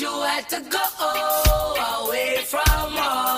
you had to go away from home.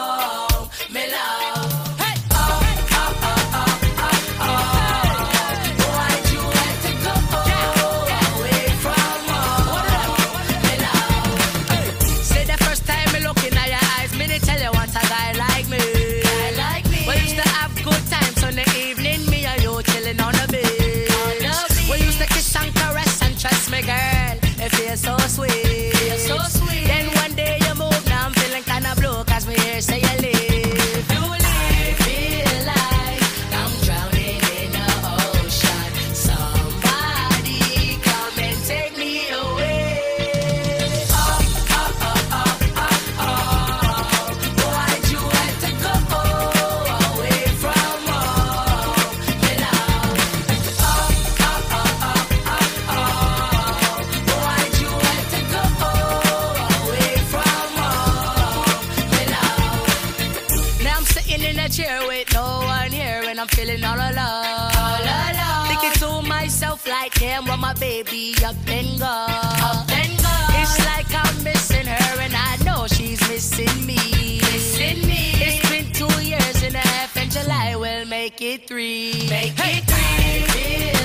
cheer with no one here and I'm feeling all alone. All alone. Thinking to myself like, damn, where my baby up and gone. Up and gone. It's like I'm missing her and I know she's missing me. Missing me. It's been two years and a half and July will make it three. Make hey. it three.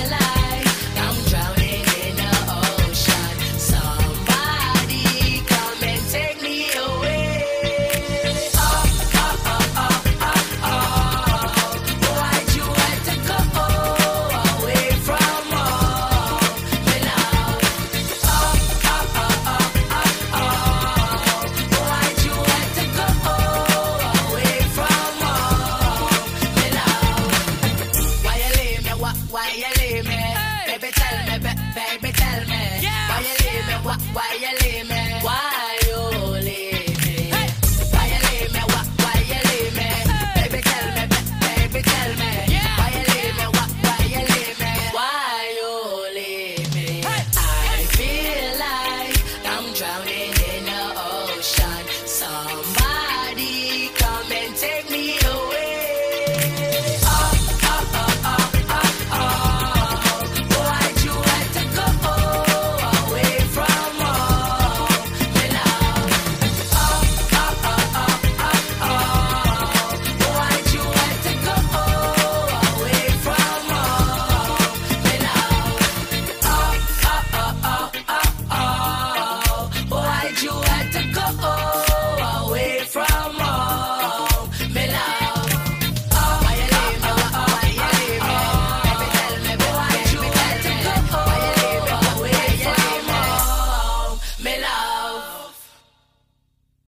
Why